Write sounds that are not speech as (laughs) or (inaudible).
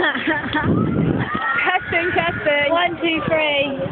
(laughs) testing, testing. One, two, three.